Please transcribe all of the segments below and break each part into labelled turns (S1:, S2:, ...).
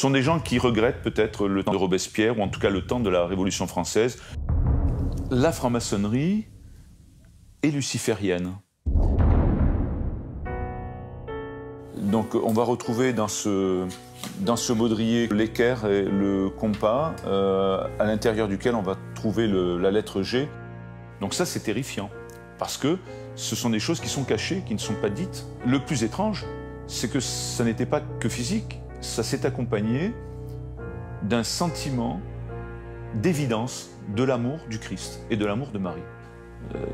S1: Sont des gens qui regrettent peut-être le temps de Robespierre, ou en tout cas le temps de la Révolution française. La franc-maçonnerie est luciférienne. Donc on va retrouver dans ce, dans ce baudrier l'équerre et le compas, euh, à l'intérieur duquel on va trouver la lettre G. Donc ça c'est terrifiant, parce que ce sont des choses qui sont cachées, qui ne sont pas dites. Le plus étrange, c'est que ça n'était pas que physique, ça s'est accompagné d'un sentiment d'évidence de l'amour du Christ et de l'amour de Marie. Euh,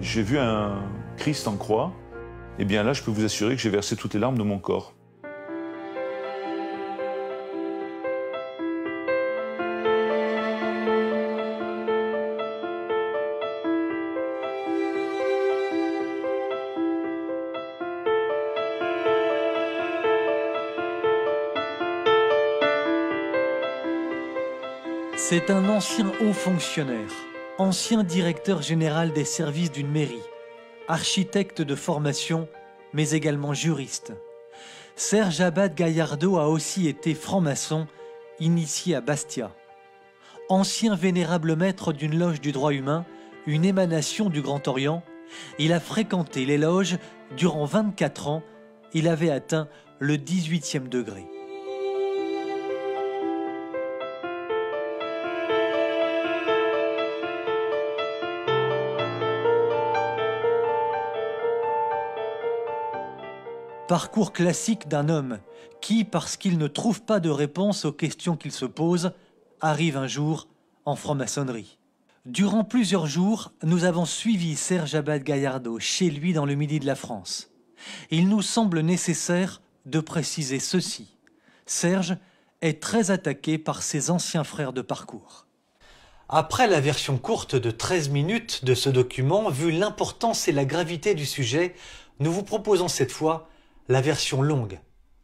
S1: j'ai vu un Christ en croix, et bien là, je peux vous assurer que j'ai versé toutes les larmes de mon corps.
S2: C'est un ancien haut fonctionnaire, ancien directeur général des services d'une mairie, architecte de formation, mais également juriste. Serge Abad Gaillardo a aussi été franc-maçon, initié à Bastia. Ancien vénérable maître d'une loge du droit humain, une émanation du Grand Orient, il a fréquenté les loges durant 24 ans. Il avait atteint le 18e degré. Parcours classique d'un homme qui, parce qu'il ne trouve pas de réponse aux questions qu'il se pose, arrive un jour en franc-maçonnerie. Durant plusieurs jours, nous avons suivi Serge Abad Gaillardo chez lui dans le midi de la France. Il nous semble nécessaire de préciser ceci. Serge est très attaqué par ses anciens frères de parcours. Après la version courte de 13 minutes de ce document, vu l'importance et la gravité du sujet, nous vous proposons cette fois la version longue.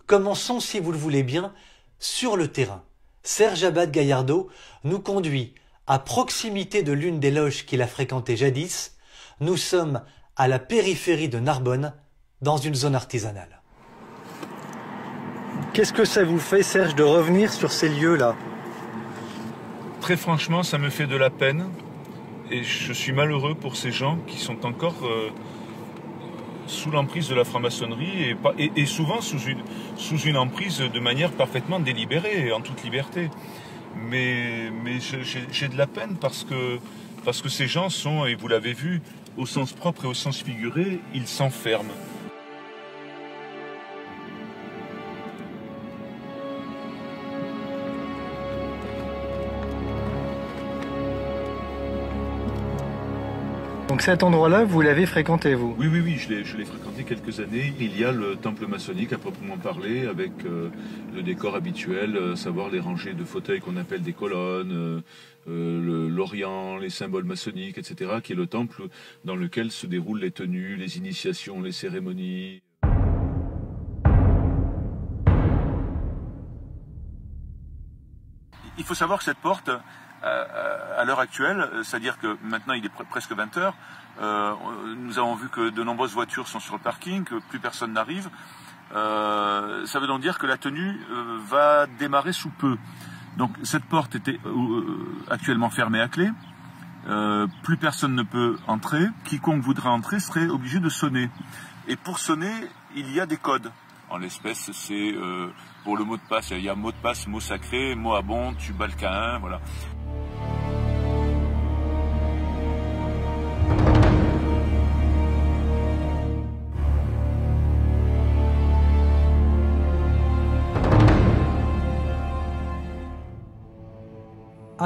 S2: Commençons, si vous le voulez bien, sur le terrain. Serge Abad Gaillardo nous conduit à proximité de l'une des loges qu'il a fréquentées jadis. Nous sommes à la périphérie de Narbonne, dans une zone artisanale. Qu'est-ce que ça vous fait, Serge, de revenir sur ces lieux-là?
S1: Très franchement, ça me fait de la peine. Et je suis malheureux pour ces gens qui sont encore euh, sous l'emprise de la franc-maçonnerie et, souvent sous une, emprise de manière parfaitement délibérée, en toute liberté. Mais, mais j'ai de la peine parce que, parce que ces gens sont, et vous l'avez vu, au sens propre et au sens figuré, ils s'enferment.
S2: Donc cet endroit-là, vous l'avez fréquenté, vous?
S1: Oui, oui, oui, je l'ai fréquenté quelques années. Il y a le temple maçonnique à proprement parler, avec euh, le décor habituel, euh, savoir les rangées de fauteuils qu'on appelle des colonnes, euh, l'Orient, les symboles maçonniques, etc., qui est le temple dans lequel se déroulent les tenues, les initiations, les cérémonies. Il faut savoir que cette porte, à l'heure actuelle, c'est-à-dire que maintenant il est presque 20 heures, euh, nous avons vu que de nombreuses voitures sont sur le parking, que plus personne n'arrive. Euh, ça veut donc dire que la tenue euh, va démarrer sous peu. Donc cette porte était actuellement fermée à clé. plus personne ne peut entrer. Quiconque voudrait entrer serait obligé de sonner. Et pour sonner, il y a des codes. En l'espèce, c'est pour le mot de passe, il y a mot de passe, mot sacré, mot à bon, tu balcain, voilà.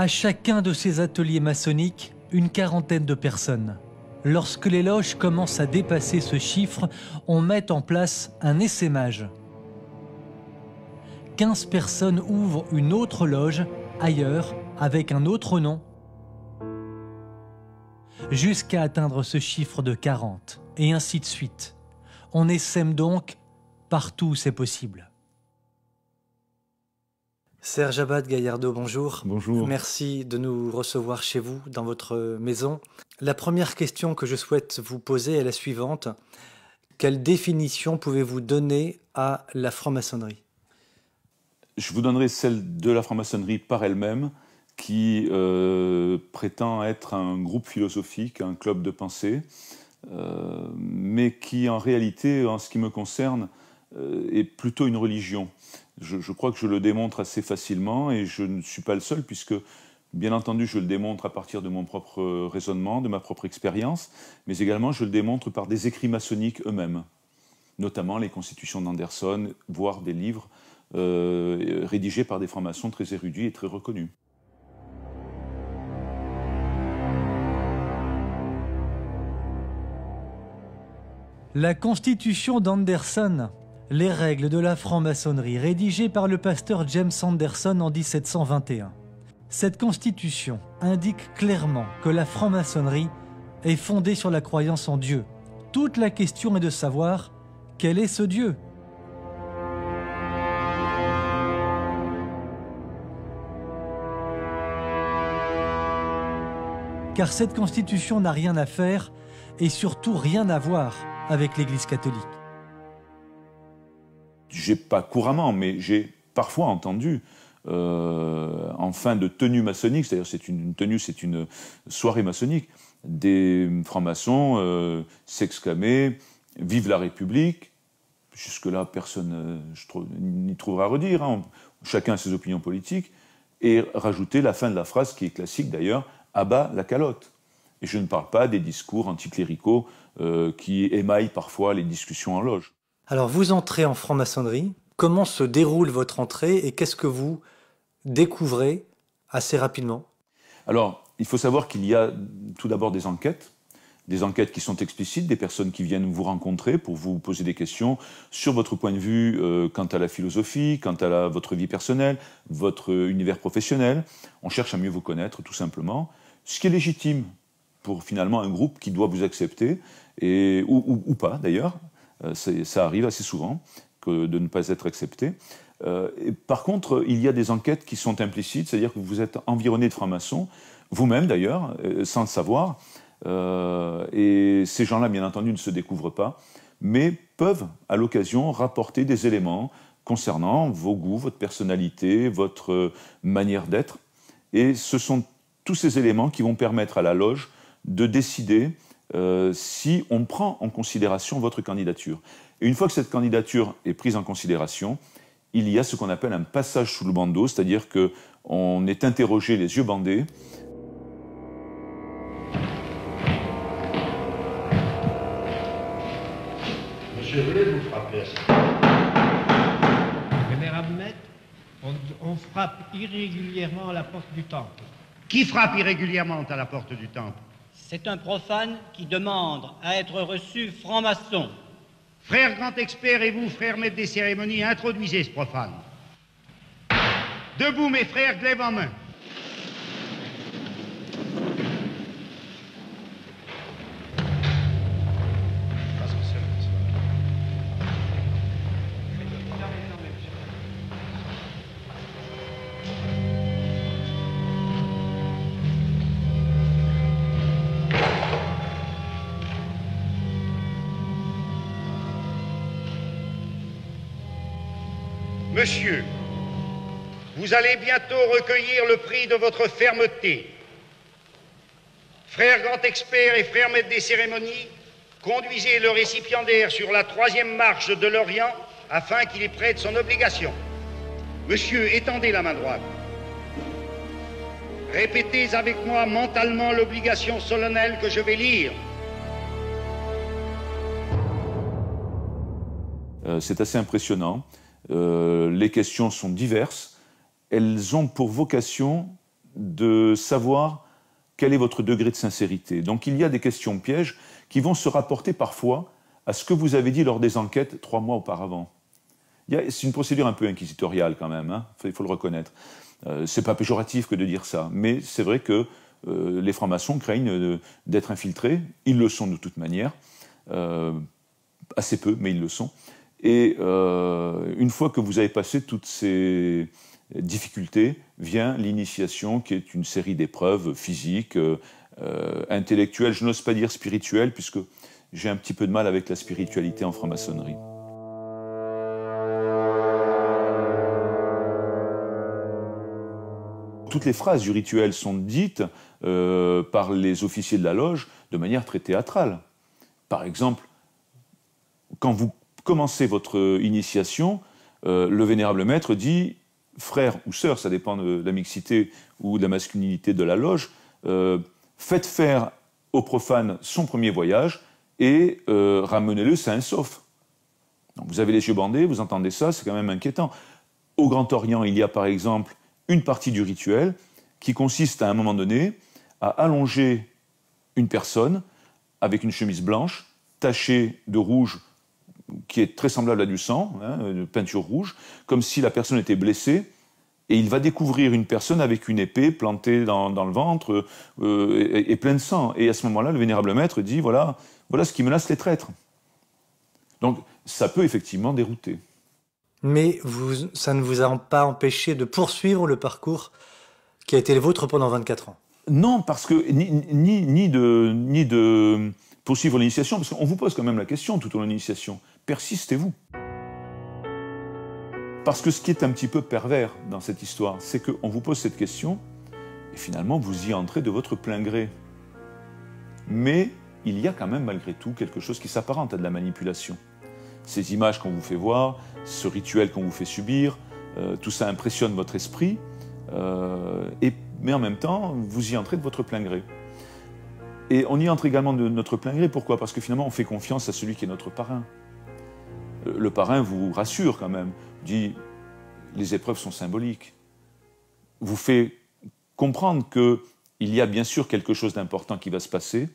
S2: À chacun de ces ateliers maçonniques, une quarantaine de personnes. Lorsque les loges commencent à dépasser ce chiffre, on met en place un essaimage. 15 personnes ouvrent une autre loge ailleurs avec un autre nom jusqu'à atteindre ce chiffre de 40 et ainsi de suite. On essaime donc partout où c'est possible. Serge Abad Gaillardo, bonjour.
S1: Bonjour.
S2: Merci de nous recevoir chez vous, dans votre maison. La première question que je souhaite vous poser est la suivante. Quelle définition pouvez-vous donner à la franc-maçonnerie?
S1: Je vous donnerai celle de la franc-maçonnerie par elle-même, qui euh, prétend être un groupe philosophique, un club de pensée, euh, mais qui en réalité, en ce qui me concerne, euh, est plutôt une religion. Je, crois que je le démontre assez facilement et je ne suis pas le seul puisque, bien entendu, je le démontre à partir de mon propre raisonnement, de ma propre expérience, mais également je le démontre par des écrits maçonniques eux-mêmes, notamment les constitutions d'Anderson, voire des livres euh, rédigés par des francs-maçons très érudits et très reconnus.
S2: La constitution d'Anderson, les règles de la franc-maçonnerie rédigées par le pasteur James Anderson en 1721. Cette constitution indique clairement que la franc-maçonnerie est fondée sur la croyance en Dieu. Toute la question est de savoir quel est ce Dieu Car cette constitution n'a rien à faire et surtout rien à voir avec l'Église catholique
S1: J'ai pas couramment, mais j'ai parfois entendu euh, en fin de tenue maçonnique, c'est-à-dire c'est une, tenue, c'est une soirée maçonnique, des francs-maçons euh, s'exclamer Vive la République. Jusque-là, personne euh, n'y trouvera à redire. Hein. Chacun a ses opinions politiques. Et rajouter la fin de la phrase, qui est classique d'ailleurs Abat la calotte. Et je ne parle pas des discours anticléricaux euh, qui émaillent parfois les discussions en loge.
S2: Alors vous entrez en franc-maçonnerie, comment se déroule votre entrée et qu'est-ce que vous découvrez assez rapidement?
S1: Alors, il faut savoir qu'il y a tout d'abord des enquêtes, des enquêtes qui sont explicites, des personnes qui viennent vous rencontrer pour vous poser des questions sur votre point de vue euh, quant à la philosophie, quant à votre vie personnelle, votre univers professionnel. On cherche à mieux vous connaître, tout simplement. Ce qui est légitime pour finalement un groupe qui doit vous accepter et, ou, pas d'ailleurs. Euh, ça arrive assez souvent que de ne pas être accepté. Euh, par contre, il y a des enquêtes qui sont implicites, c'est-à-dire que vous êtes environné de francs-maçons, vous-même d'ailleurs, euh, sans le savoir. et ces gens-là, bien entendu, ne se découvrent pas, mais peuvent, à l'occasion, rapporter des éléments concernant vos goûts, votre personnalité, votre manière d'être. Et ce sont tous ces éléments qui vont permettre à la loge de décider euh, si on prend en considération votre candidature. Et une fois que cette candidature est prise en considération, il y a ce qu'on appelle un passage sous le bandeau, c'est-à-dire qu'on est interrogé les yeux bandés.
S3: Monsieur, voulez vous frapper
S4: on, on frappe irrégulièrement à la porte du temple.
S3: Qui frappe irrégulièrement à la porte du temple?
S4: C'est un profane qui demande à être reçu franc-maçon.
S3: Frère grand expert et vous, frère maître des cérémonies, introduisez ce profane. Debout, mes frères, glaive en main. Vous allez bientôt recueillir le prix de votre fermeté. Frère grand expert et frère maître des cérémonies, conduisez le récipiendaire sur la troisième marche de l'Orient afin qu'il y prête son obligation. Monsieur, étendez la main droite. Répétez avec moi mentalement l'obligation solennelle que je vais lire.
S1: Euh, c'est assez impressionnant. Euh, les questions sont diverses. Elles ont pour vocation de savoir quel est votre degré de sincérité. Donc il y a des questions pièges qui vont se rapporter parfois à ce que vous avez dit lors des enquêtes trois mois auparavant. C'est une procédure un peu inquisitoriale quand même, hein. il faut le reconnaître. Euh, c'est pas péjoratif que de dire ça, mais c'est vrai que euh, les francs-maçons craignent d'être infiltrés. Ils le sont de toute manière, assez peu, mais ils le sont. Et euh, une fois que vous avez passé toutes ces difficultés, vient l'initiation qui est une série d'épreuves physiques, euh, intellectuelles, je n'ose pas dire spirituelles, puisque j'ai un petit peu de mal avec la spiritualité en franc-maçonnerie. Toutes les phrases du rituel sont dites euh, par les officiers de la loge de manière très théâtrale. Par exemple, quand vous commencez votre initiation, euh, le vénérable maître dit frère ou sœur, ça dépend de la mixité ou de la masculinité de la loge, euh, faites faire au profane son premier voyage et ramenez-le sain et sauf. Donc vous avez les yeux bandés, vous entendez ça, c'est quand même inquiétant. Au Grand Orient, il y a par exemple une partie du rituel qui consiste à un moment donné à allonger une personne avec une chemise blanche tachée de rouge qui est très semblable à du sang, hein, de peinture rouge, comme si la personne était blessée, et il va découvrir une personne avec une épée plantée dans, le ventre euh, et, et, plein de sang. Et à ce moment-là, le vénérable maître dit voilà, voilà ce qui menace les traîtres. Donc ça peut effectivement dérouter.
S2: Mais vous, ça ne vous a pas empêché de poursuivre le parcours qui a été le vôtre pendant 24 ans?
S1: Non, parce que ni, ni, de, ni de poursuivre l'initiation, parce qu'on vous pose quand même la question tout au long de l'initiation. Persistez-vous Parce que ce qui est un petit peu pervers dans cette histoire, c'est qu'on vous pose cette question, et finalement vous y entrez de votre plein gré. Mais il y a quand même malgré tout quelque chose qui s'apparente à de la manipulation ces images qu'on vous fait voir, ce rituel qu'on vous fait subir, euh, tout ça impressionne votre esprit, euh, mais en même temps, vous y entrez de votre plein gré. Et on y entre également de notre plein gré, pourquoi? Parce que finalement, on fait confiance à celui qui est notre parrain. Le parrain vous rassure quand même, dit les épreuves sont symboliques, vous fait comprendre qu'il y a bien sûr quelque chose d'important qui va se passer,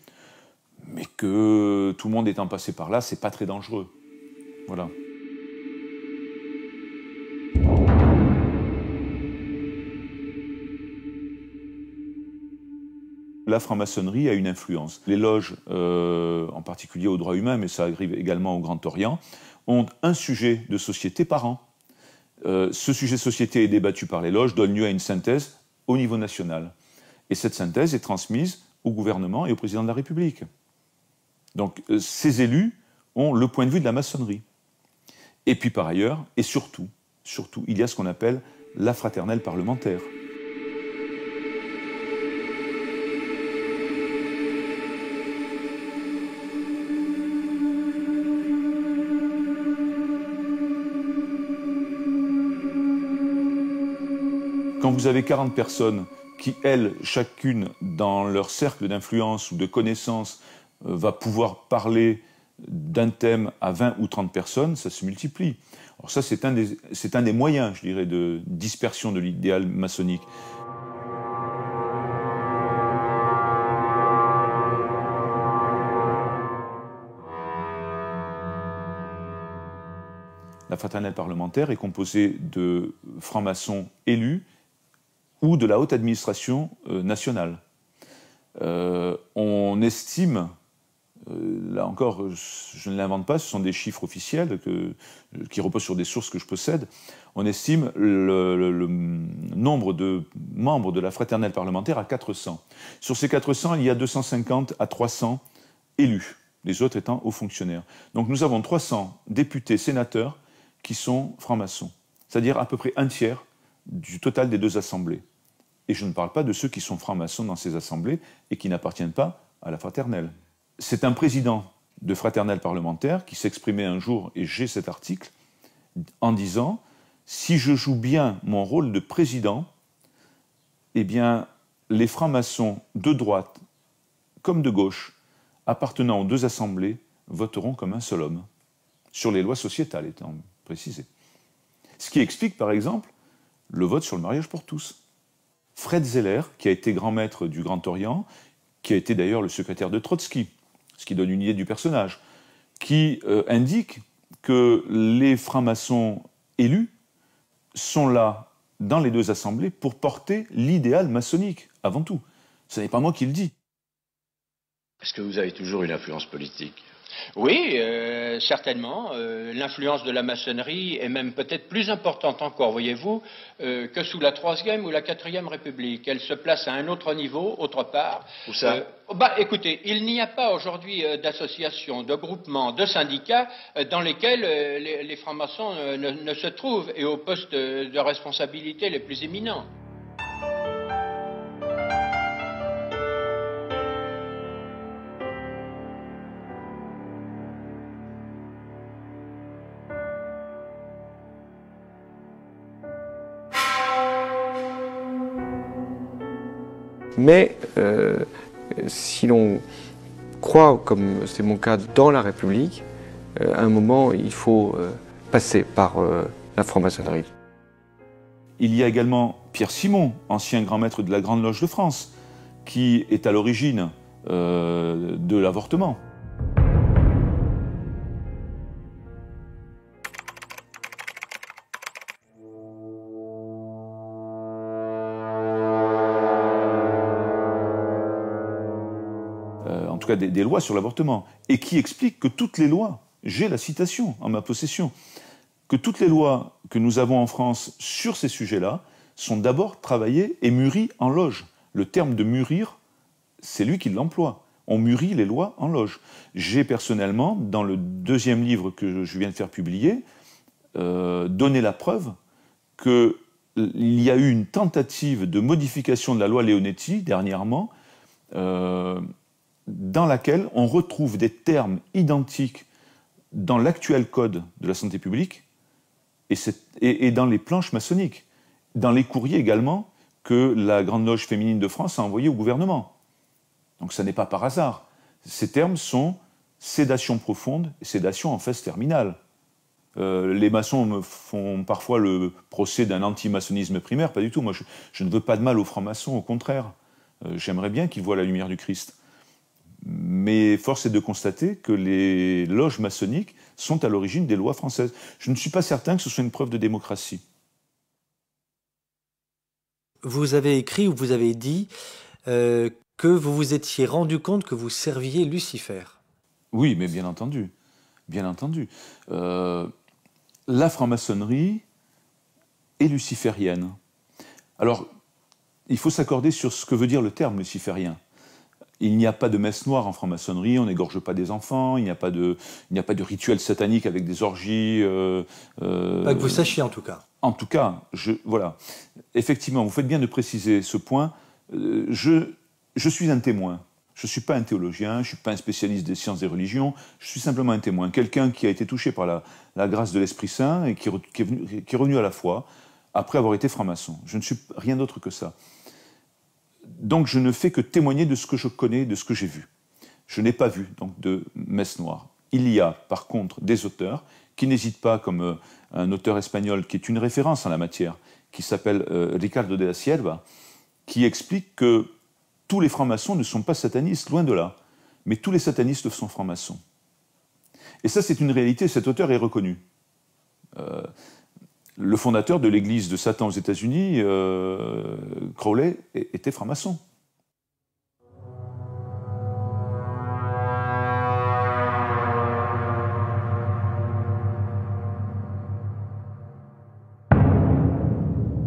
S1: mais que tout le monde étant passé par là, c'est pas très dangereux. Voilà. La franc-maçonnerie a une influence. Les loges, euh, en particulier au droit humain, mais ça arrive également au Grand Orient, ont un sujet de société par an. Euh, ce sujet de société est débattu par les loges, donne lieu à une synthèse au niveau national. Et cette synthèse est transmise au gouvernement et au président de la République. Donc euh, ces élus ont le point de vue de la maçonnerie. Et puis par ailleurs, et surtout, surtout, il y a ce qu'on appelle la fraternelle parlementaire. Quand vous avez 40 personnes qui, elles, chacune, dans leur cercle d'influence ou de connaissances, euh, va pouvoir parler d'un thème à 20 ou 30 personnes, ça se multiplie. Alors ça, c'est un, des, un des moyens, je dirais, de dispersion de l'idéal maçonnique. La fraternelle parlementaire est composée de francs-maçons élus ou de la haute administration euh, nationale. Euh, on estime euh, là encore, je ne l'invente pas, ce sont des chiffres officiels qui reposent sur des sources que je possède. On estime le, nombre de membres de la fraternelle parlementaire à 400. Sur ces 400, il y a 250 à 300 élus, les autres étant hauts fonctionnaires. Donc nous avons 300 députés, sénateurs qui sont francs-maçons, c'est-à-dire à peu près un tiers du total des deux assemblées. Et je ne parle pas de ceux qui sont francs-maçons dans ces assemblées et qui n'appartiennent pas à la fraternelle c'est un président de fraternelle parlementaire qui s'exprimait un jour, et j'ai cet article, en disant Si je joue bien mon rôle de président, eh bien, les francs-maçons de droite comme de gauche, appartenant aux deux assemblées, voteront comme un seul homme, sur les lois sociétales étant précisées. Ce qui explique, par exemple, le vote sur le mariage pour tous. Fred Zeller, qui a été grand maître du Grand Orient, qui a été d'ailleurs le secrétaire de Trotsky, ce qui donne une idée du personnage, qui euh, indique que les francs-maçons élus sont là dans les deux assemblées pour porter l'idéal maçonnique, avant tout. Ce n'est pas moi qui le dis.
S5: Est-ce que vous avez toujours une influence politique?
S6: Oui, euh, certainement. Euh, l'influence de la maçonnerie est même peut-être plus importante encore, voyez-vous, euh, que sous la Troisième ou la Quatrième République. Elle se place à un autre niveau, autre part.
S5: Où ça?
S6: Bah, Écoutez, il n'y a pas aujourd'hui d'associations, de groupements, de syndicats dans lesquels les, francs-maçons ne, ne, se trouvent et aux postes de responsabilité les plus éminents.
S7: Mais euh, si l'on croit, comme c'est mon cas, dans la République, euh, à un moment, il faut euh, passer par la franc-maçonnerie.
S1: Il y a également Pierre Simon, ancien grand maître de la Grande Loge de France, qui est à l'origine de l'avortement. Tout cas des, lois sur l'avortement, et qui explique que toutes les lois, j'ai la citation en ma possession, que toutes les lois que nous avons en France sur ces sujets-là sont d'abord travaillées et mûries en loge. Le terme de mûrir, c'est lui qui l'emploie. On mûrit les lois en loge. J'ai personnellement, dans le deuxième livre que je viens de faire publier, euh, donné la preuve qu'il y a eu une tentative de modification de la loi Leonetti dernièrement, euh, dans laquelle on retrouve des termes identiques dans l'actuel code de la santé publique et, dans les planches maçonniques, dans les courriers également que la Grande Loge féminine de France a envoyés au gouvernement. Donc ça n'est pas par hasard. Ces termes sont sédation profonde et sédation en phase terminale. Euh, les maçons me font parfois le procès d'un anti-maçonnisme primaire, pas du tout. Moi, je, ne veux pas de mal aux francs-maçons, au contraire. Euh, j'aimerais bien qu'ils voient la lumière du Christ. Mais force est de constater que les loges maçonniques sont à l'origine des lois françaises. Je ne suis pas certain que ce soit une preuve de démocratie.
S2: Vous avez écrit ou vous avez dit euh, que vous vous étiez rendu compte que vous serviez Lucifer.
S1: Oui, mais bien entendu. Bien entendu. Euh, la franc-maçonnerie est luciférienne. Alors, il faut s'accorder sur ce que veut dire le terme luciférien. Il n'y a pas de messe noire en franc-maçonnerie, on n'égorge pas des enfants, il n'y a pas de, il n'y a pas de rituel satanique avec des orgies.
S2: Euh, euh, pas que vous sachiez en tout cas.
S1: En tout cas, je, voilà. Effectivement, vous faites bien de préciser ce point. Euh, je, je suis un témoin. Je ne suis pas un théologien, je ne suis pas un spécialiste des sciences et religions, je suis simplement un témoin, quelqu'un qui a été touché par la, la grâce de l'Esprit Saint et qui, qui, est venu, qui est revenu à la foi après avoir été franc-maçon. Je ne suis rien d'autre que ça donc je ne fais que témoigner de ce que je connais, de ce que j'ai vu. Je n'ai pas vu donc de messe noire. Il y a par contre des auteurs qui n'hésitent pas, comme euh, un auteur espagnol qui est une référence en la matière, qui s'appelle euh, Ricardo de la Sierva, qui explique que tous les francs-maçons ne sont pas satanistes, loin de là, mais tous les satanistes sont francs-maçons. Et ça, c'est une réalité, cet auteur est reconnu. Euh, le fondateur de l'église de Satan aux États-Unis, euh, Crowley, était franc-maçon.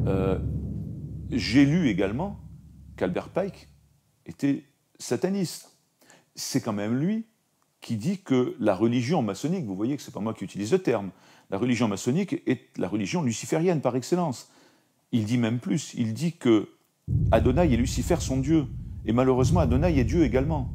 S1: Euh, j'ai lu également qu'Albert Pike était sataniste. C'est quand même lui qui dit que la religion maçonnique, vous voyez que ce n'est pas moi qui utilise le terme, la religion maçonnique est la religion luciférienne par excellence. Il dit même plus, il dit que Adonai et Lucifer sont Dieu, et malheureusement Adonai est Dieu également.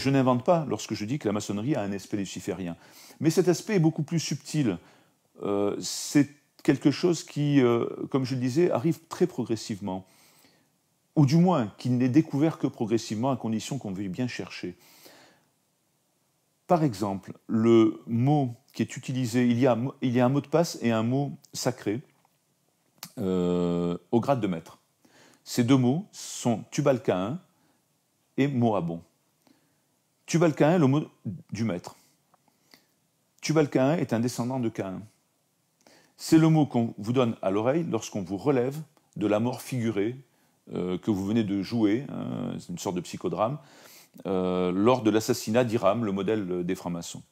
S1: Je n'invente pas lorsque je dis que la maçonnerie a un aspect luciférien. Mais cet aspect est beaucoup plus subtil. Euh, c'est quelque chose qui, euh, comme je le disais, arrive très progressivement. Ou du moins, qui n'est découvert que progressivement, à condition qu'on veuille bien chercher. Par exemple, le mot qui est utilisé, il y a, un mot de passe et un mot sacré au grade de maître. Ces deux mots sont Tubalcain et Moabon. Tubal-Caïn, le mot du maître. Tubal-Caïn est un descendant de Caïn. C'est le mot qu'on vous donne à l'oreille lorsqu'on vous relève de la mort figurée euh, que vous venez de jouer, hein, c'est une sorte de psychodrame, euh, lors de l'assassinat d'Iram, le modèle des francs-maçons.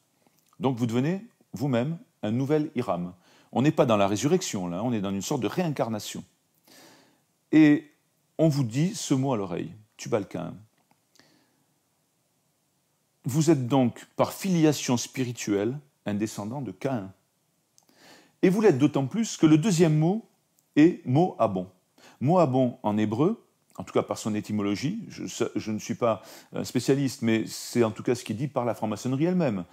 S1: Donc vous devenez vous-même un nouvel Iram. On n'est pas dans la résurrection, là, on est dans une sorte de réincarnation. Et on vous dit ce mot à l'oreille, Tubalcain. Vous êtes donc, par filiation spirituelle, un descendant de Caïn. Et vous l'êtes d'autant plus que le deuxième mot est Moabon. Moabon en hébreu, en tout cas par son étymologie, je, ne suis pas spécialiste, mais c'est en tout cas ce qui est dit par la franc-maçonnerie elle-même,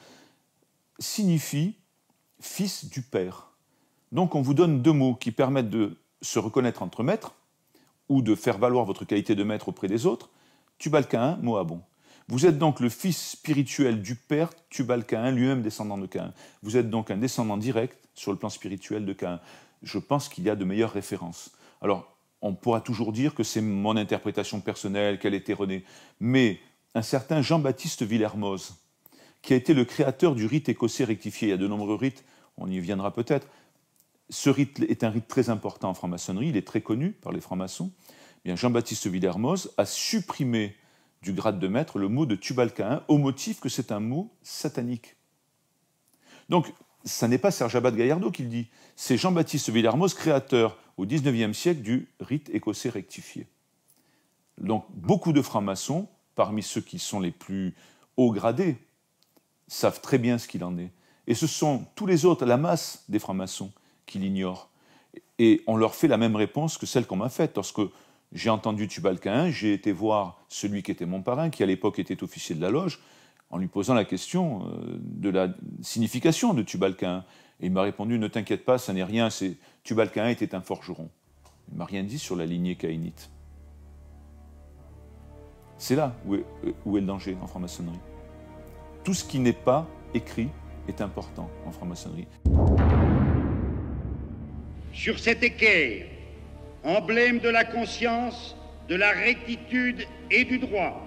S1: signifie fils du Père. Donc on vous donne deux mots qui permettent de se reconnaître entre maîtres, ou de faire valoir votre qualité de maître auprès des autres, Tubal-Caïn, Moabon. Vous êtes donc le fils spirituel du père Tubal-Caïn, lui-même descendant de Caïn. Vous êtes donc un descendant direct sur le plan spirituel de Caïn. Je pense qu'il y a de meilleures références. Alors, on pourra toujours dire que c'est mon interprétation personnelle, qu'elle est erronée. Mais un certain Jean-Baptiste Villermoz, qui a été le créateur du rite écossais rectifié, il y a de nombreux rites, on y viendra peut-être, ce rite est un rite très important en franc-maçonnerie, il est très connu par les francs-maçons. Bien, Jean-Baptiste Villermoz a supprimé du grade de maître le mot de Tubalcain au motif que c'est un mot satanique. Donc, ça n'est pas Serge Abad Gaillardo qui le dit, c'est Jean-Baptiste Villermoz, créateur au XIXe siècle du rite écossais rectifié. Donc, beaucoup de francs-maçons, parmi ceux qui sont les plus haut gradés, savent très bien ce qu'il en est. Et ce sont tous les autres, la masse des francs-maçons, qui l'ignorent. Et on leur fait la même réponse que celle qu'on m'a faite. Lorsque j'ai entendu Tubalcain, j'ai été voir celui qui était mon parrain, qui à l'époque était officier de la loge, en lui posant la question euh, de la signification de Tubalcain. Et il m'a répondu Ne t'inquiète pas, ça n'est rien, c'est Tubalcain était un forgeron. Il m'a rien dit sur la lignée caïnite. C'est là où est, où est le danger en franc-maçonnerie. Tout ce qui n'est pas écrit est important en franc-maçonnerie.
S3: Sur cet équerre, emblème de la conscience, de la rectitude et du droit,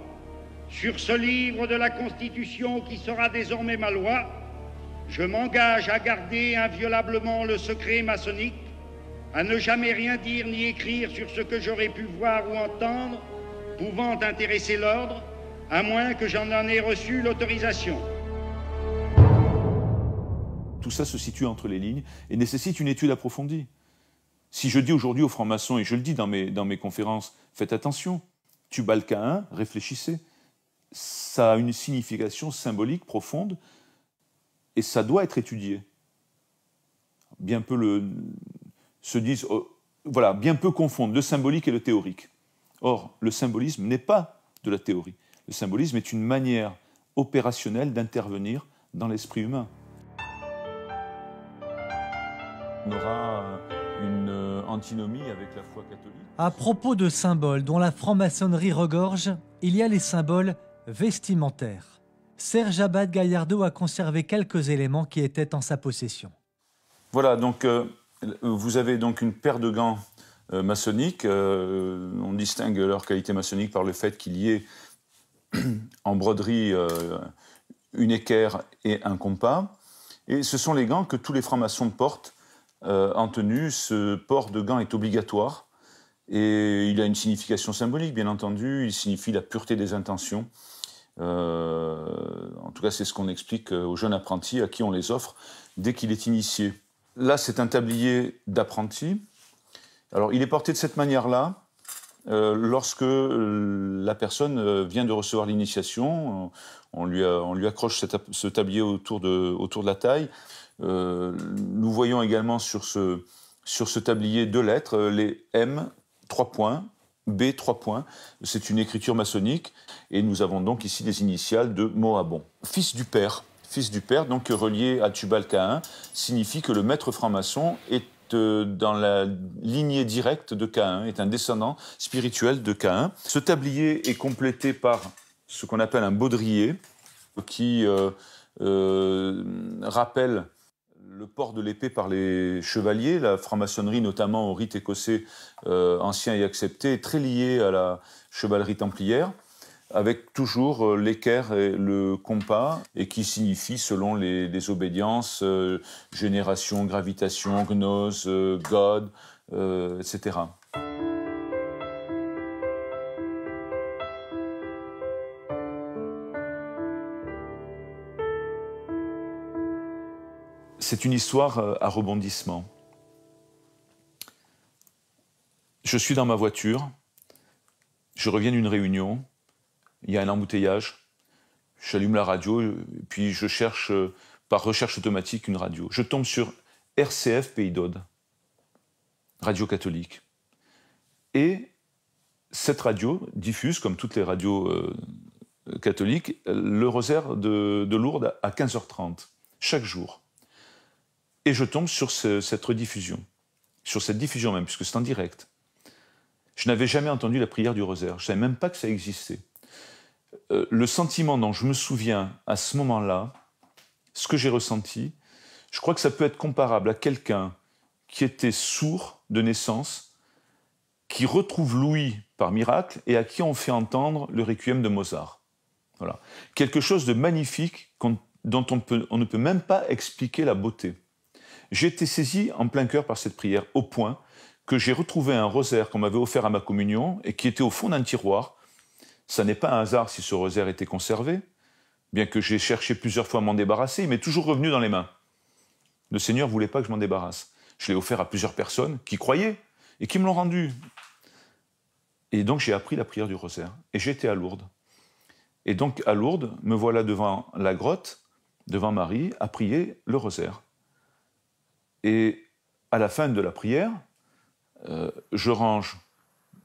S3: sur ce livre de la Constitution qui sera désormais ma loi, je m'engage à garder inviolablement le secret maçonnique, à ne jamais rien dire ni écrire sur ce que j'aurais pu voir ou entendre pouvant intéresser l'ordre, à moins que j'en en ai reçu l'autorisation.
S1: Tout ça se situe entre les lignes et nécessite une étude approfondie. Si je dis aujourd'hui aux francs-maçons, et je le dis dans mes, dans mes conférences, faites attention, Tubalcain, réfléchissez. Ça a une signification symbolique profonde et ça doit être étudié. Bien peu le, se disent, oh, voilà, bien peu confondent le symbolique et le théorique. Or, le symbolisme n'est pas de la théorie. Le symbolisme est une manière opérationnelle d'intervenir dans l'esprit humain. On aura une euh, antinomie avec la foi catholique.
S2: À propos de symboles dont la franc-maçonnerie regorge, il y a les symboles vestimentaires. Serge Abad Gaillardo a conservé quelques éléments qui étaient en sa possession.
S1: Voilà, donc euh, vous avez donc une paire de gants euh, maçonniques. on distingue leur qualité maçonnique par le fait qu'il y ait en broderie une équerre et un compas. Et ce sont les gants que tous les francs-maçons portent euh, en tenue, ce port de gants est obligatoire et il a une signification symbolique, bien entendu. Il signifie la pureté des intentions. Euh, en tout cas, c'est ce qu'on explique aux jeunes apprentis à qui on les offre dès qu'il est initié. Là, c'est un tablier d'apprenti. Alors, il est porté de cette manière-là. Euh, lorsque la personne vient de recevoir l'initiation, on, lui, accroche ce tablier autour de la taille. Euh, nous voyons également sur ce, sur ce tablier deux lettres, euh, les M, trois points, B, trois points. C'est une écriture maçonnique. Et nous avons donc ici les initiales de Moabon. Fils du père. Fils du père, donc relié à Tubal Caïn, signifie que le maître franc-maçon est euh, dans la lignée directe de Caïn, est un descendant spirituel de Caïn. Ce tablier est complété par ce qu'on appelle un baudrier, qui rappelle le port de l'épée par les chevaliers, la franc-maçonnerie notamment au rite écossais euh, ancien et accepté, est très liée à la chevalerie templière, avec toujours euh, l'équerre et le compas, et qui signifie selon les, obédiences euh, génération, gravitation, gnose, god, etc. c'est une histoire euh, à rebondissement. je suis dans ma voiture, je reviens d'une réunion, il y a un embouteillage, j'allume la radio, puis je cherche euh, par recherche automatique une radio. Je tombe sur RCF Pays d'Aude, radio catholique. Et cette radio diffuse, comme toutes les radios euh, catholiques, le rosaire de, Lourdes à 15h30, chaque jour. Et je tombe sur cette rediffusion, sur cette diffusion même, puisque c'est en direct. Je n'avais jamais entendu la prière du rosaire, je ne savais même pas que ça existait. Euh, le sentiment dont je me souviens à ce moment-là, ce que j'ai ressenti, je crois que ça peut être comparable à quelqu'un qui était sourd de naissance, qui retrouve l'ouïe par miracle et à qui on fait entendre le requiem de Mozart. Voilà. Quelque chose de magnifique dont on, on, ne peut même pas expliquer la beauté. J'ai été saisi en plein cœur par cette prière, au point que j'ai retrouvé un rosaire qu'on m'avait offert à ma communion et qui était au fond d'un tiroir. Ça n'est pas un hasard si ce rosaire était conservé, bien que j'ai cherché plusieurs fois à m'en débarrasser, il m'est toujours revenu dans les mains. Le Seigneur ne voulait pas que je m'en débarrasse. Je l'ai offert à plusieurs personnes qui croyaient et qui me l'ont rendu. Et donc j'ai appris la prière du rosaire. Et j'étais à Lourdes. Et donc à Lourdes, me voilà devant la grotte, devant Marie, à prier le rosaire. Et à la fin de la prière, euh, je range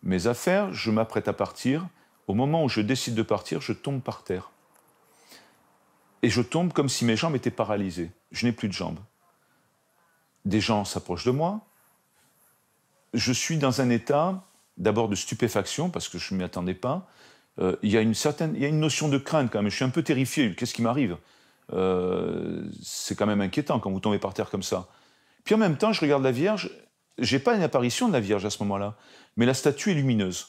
S1: mes affaires, je m'apprête à partir. Au moment où je décide de partir, je tombe par terre. Et je tombe comme si mes jambes étaient paralysées. Je n'ai plus de jambes. Des gens s'approchent de moi. Je suis dans un état d'abord de stupéfaction, parce que je ne m'y attendais pas. Euh, il y a une certaine, y a une notion de crainte quand même. Je suis un peu terrifié. Qu'est-ce qui m'arrive? Euh, C'est quand même inquiétant quand vous tombez par terre comme ça. Puis en même temps, je regarde la Vierge. J'ai pas une apparition de la Vierge à ce moment-là, mais la statue est lumineuse.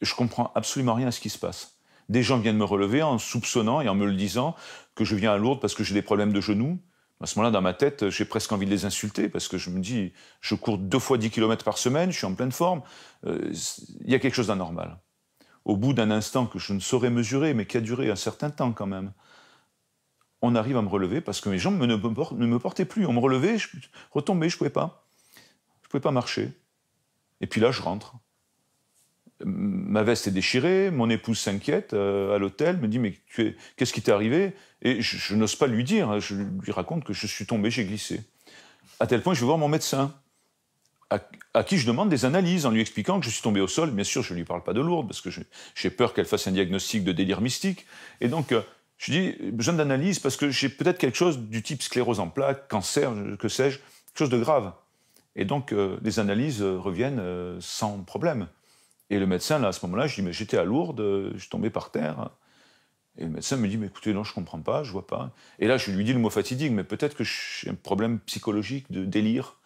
S1: Je comprends absolument rien à ce qui se passe. Des gens viennent me relever en soupçonnant et en me le disant que je viens à Lourdes parce que j'ai des problèmes de genoux. À ce moment-là, dans ma tête, j'ai presque envie de les insulter parce que je me dis, je cours deux fois 10 km par semaine, je suis en pleine forme. Euh, il y a quelque chose d'anormal. Au bout d'un instant que je ne saurais mesurer, mais qui a duré un certain temps quand même, on arrive à me relever parce que mes jambes ne me, portaient plus. On me relevait, je retombais, je ne pouvais pas. Je ne pouvais pas marcher. Et puis là, je rentre. Ma veste est déchirée, mon épouse s'inquiète euh, à l'hôtel, me dit Mais qu'est-ce qui t'est arrivé? Et je, n'ose pas lui dire, hein. je lui raconte que je suis tombé, j'ai glissé. À tel point, je vais voir mon médecin, à, qui je demande des analyses en lui expliquant que je suis tombé au sol. Bien sûr, je ne lui parle pas de Lourdes, parce que j'ai peur qu'elle fasse un diagnostic de délire mystique. Et donc, euh, je dis besoin d'analyse parce que j'ai peut-être quelque chose du type sclérose en plaques, cancer, que sais-je, quelque chose de grave. Et donc, euh, les analyses reviennent sans problème. Et le médecin, là, à ce moment-là, je dis, mais j'étais à Lourdes, je suis tombé par terre. Et le médecin me dit, mais écoutez, non, je ne comprends pas, je vois pas. Et là, je lui dis le mot fatidique, mais peut-être que j'ai un problème psychologique de délire.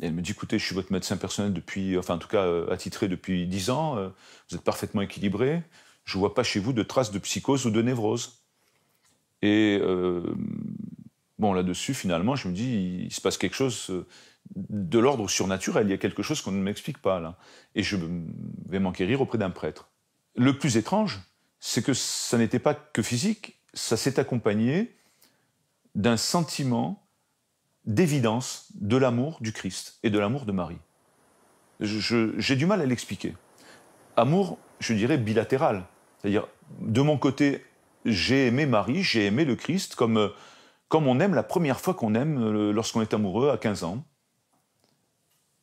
S1: Et elle me dit, écoutez, je suis votre médecin personnel depuis, enfin en tout cas euh, attitré depuis 10 ans, euh, vous êtes parfaitement équilibré, je ne vois pas chez vous de traces de psychose ou de névrose. Et euh, bon, là-dessus, finalement, je me dis, il se passe quelque chose de l'ordre surnaturel. Il y a quelque chose qu'on ne m'explique pas là. Et je vais m'enquérir auprès d'un prêtre. Le plus étrange, c'est que ça n'était pas que physique, ça s'est accompagné d'un sentiment d'évidence de l'amour du Christ et de l'amour de Marie. J'ai du mal à l'expliquer. Amour, je dirais, bilatéral. C'est-à-dire, de mon côté, j'ai aimé Marie, j'ai aimé le Christ comme, comme on aime la première fois qu'on aime euh, lorsqu'on est amoureux à 15 ans.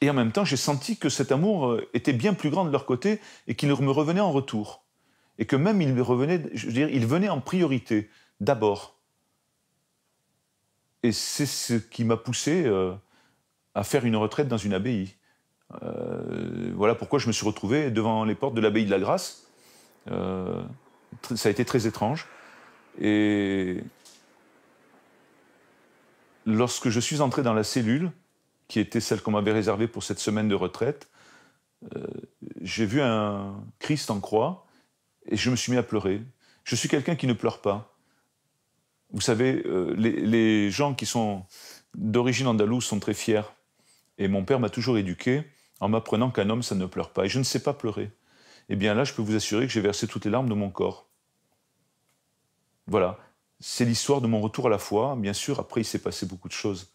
S1: Et en même temps, j'ai senti que cet amour euh, était bien plus grand de leur côté et qu'il me revenait en retour. Et que même il revenait, je veux dire, il venait en priorité, d'abord. Et c'est ce qui m'a poussé euh, à faire une retraite dans une abbaye. Euh, voilà pourquoi je me suis retrouvé devant les portes de l'abbaye de la Grâce. Ça a été très étrange. Et lorsque je suis entré dans la cellule, qui était celle qu'on m'avait réservée pour cette semaine de retraite, euh, j'ai vu un Christ en croix et je me suis mis à pleurer. Je suis quelqu'un qui ne pleure pas. Vous savez, euh, les, gens qui sont d'origine andalouse sont très fiers. Et mon père m'a toujours éduqué en m'apprenant qu'un homme, ça ne pleure pas. Et je ne sais pas pleurer. Eh bien là, je peux vous assurer que j'ai versé toutes les larmes de mon corps. Voilà. C'est l'histoire de mon retour à la foi. Bien sûr, après, il s'est passé beaucoup de choses.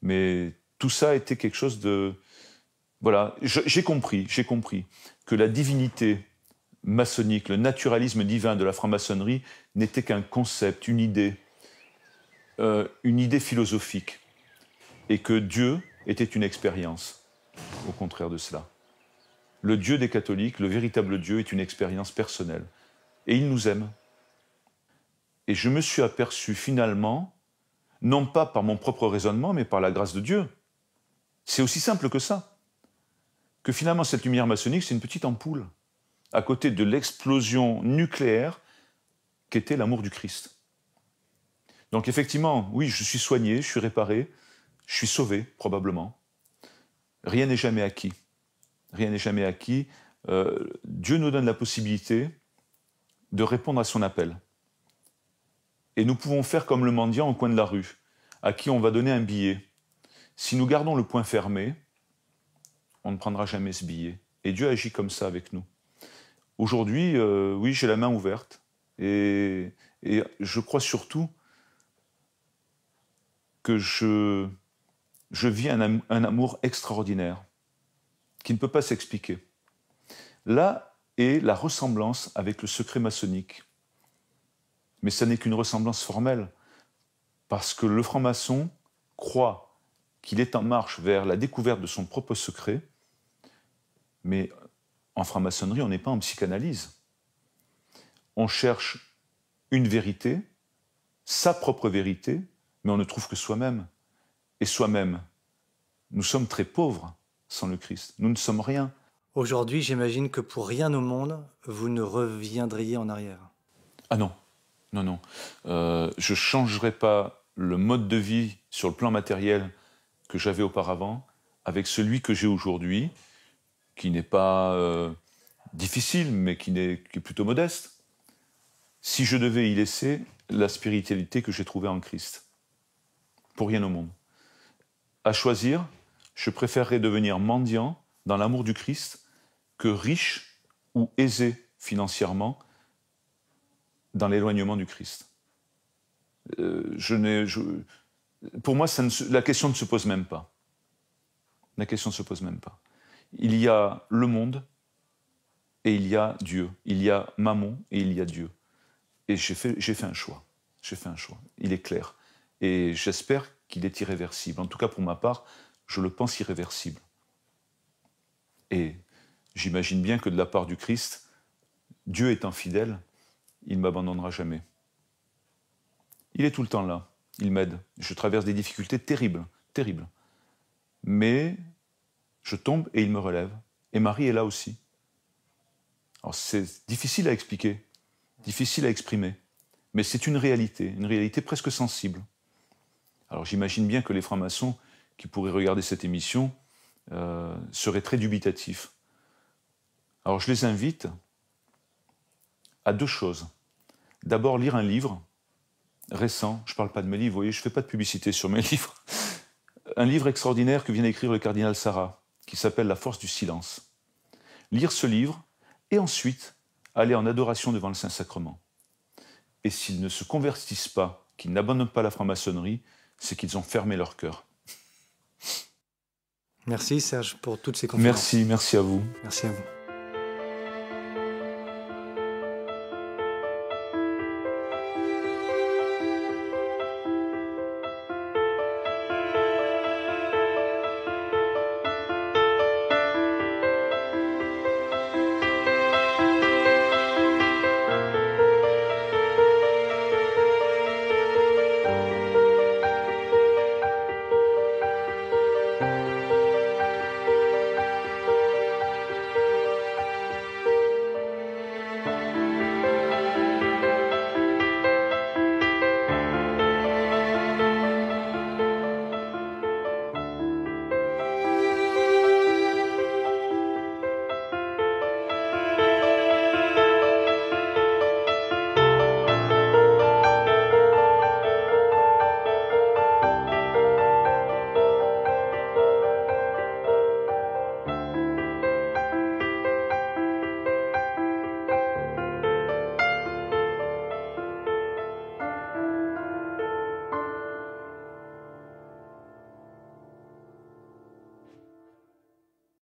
S1: Mais tout ça était quelque chose de, Voilà, j'ai compris, j'ai compris que la divinité maçonnique, le naturalisme divin de la franc-maçonnerie n'était qu'un concept, une idée, euh, une idée philosophique, et que Dieu était une expérience, au contraire de cela. Le Dieu des catholiques, le véritable Dieu, est une expérience personnelle, et il nous aime. Et je me suis aperçu finalement, non pas par mon propre raisonnement, mais par la grâce de Dieu. C'est aussi simple que ça. Que finalement, cette lumière maçonnique, c'est une petite ampoule à côté de l'explosion nucléaire qu'était l'amour du Christ. Donc effectivement, oui, je suis soigné, je suis réparé, je suis sauvé, probablement. Rien n'est jamais acquis. Rien n'est jamais acquis. Euh, Dieu nous donne la possibilité de répondre à son appel. Et nous pouvons faire comme le mendiant au coin de la rue, à qui on va donner un billet. Si nous gardons le poing fermé, on ne prendra jamais ce billet. Et Dieu agit comme ça avec nous. Aujourd'hui, euh, oui, j'ai la main ouverte. Et, je crois surtout que je, vis un amour extraordinaire qui ne peut pas s'expliquer. Là est la ressemblance avec le secret maçonnique. Mais ce n'est qu'une ressemblance formelle, parce que le franc-maçon croit qu'il est en marche vers la découverte de son propre secret, mais en franc-maçonnerie, on n'est pas en psychanalyse. On cherche une vérité, sa propre vérité, mais on ne trouve que soi-même. Et soi-même, nous sommes très pauvres sans le Christ. Nous ne sommes rien.
S2: Aujourd'hui, j'imagine que pour rien au monde, vous ne reviendriez en arrière.
S1: Ah non, non, non. Euh, je ne changerai pas le mode de vie sur le plan matériel que j'avais auparavant avec celui que j'ai aujourd'hui qui n'est pas euh, difficile, mais qui, est, qui est plutôt modeste, si je devais y laisser la spiritualité que j'ai trouvée en Christ. Pour rien au monde. À choisir, je préférerais devenir mendiant dans l'amour du Christ que riche ou aisé financièrement dans l'éloignement du Christ. Euh, je pour moi, la question ne se pose même pas. La question ne se pose même pas il y a le monde et il y a Dieu. Il y a Mammon et il y a Dieu. Et j'ai fait un choix. J'ai fait un choix. Il est clair. Et j'espère qu'il est irréversible. En tout cas, pour ma part, je le pense irréversible. Et j'imagine bien que de la part du Christ, Dieu étant fidèle, il ne m'abandonnera jamais. Il est tout le temps là. Il m'aide. Je traverse des difficultés terribles, terribles. Mais je tombe et il me relève. Et Marie est là aussi. Alors c'est difficile à expliquer, difficile à exprimer, mais c'est une réalité, une réalité presque sensible. Alors j'imagine bien que les francs-maçons qui pourraient regarder cette émission euh, seraient très dubitatifs. Alors je les invite à deux choses. D'abord lire un livre récent, je ne parle pas de mes livres, vous voyez, je ne fais pas de publicité sur mes livres, un livre extraordinaire que vient d'écrire le cardinal Sarah, qui s'appelle La force du silence. Lire ce livre et ensuite aller en adoration devant le Saint-Sacrement. Et s'ils ne se convertissent pas, qu'ils n'abandonnent pas la franc-maçonnerie, c'est qu'ils ont fermé leur cœur.
S2: Merci Serge pour toutes ces conférences.
S1: Merci, merci à vous.
S2: Merci à vous.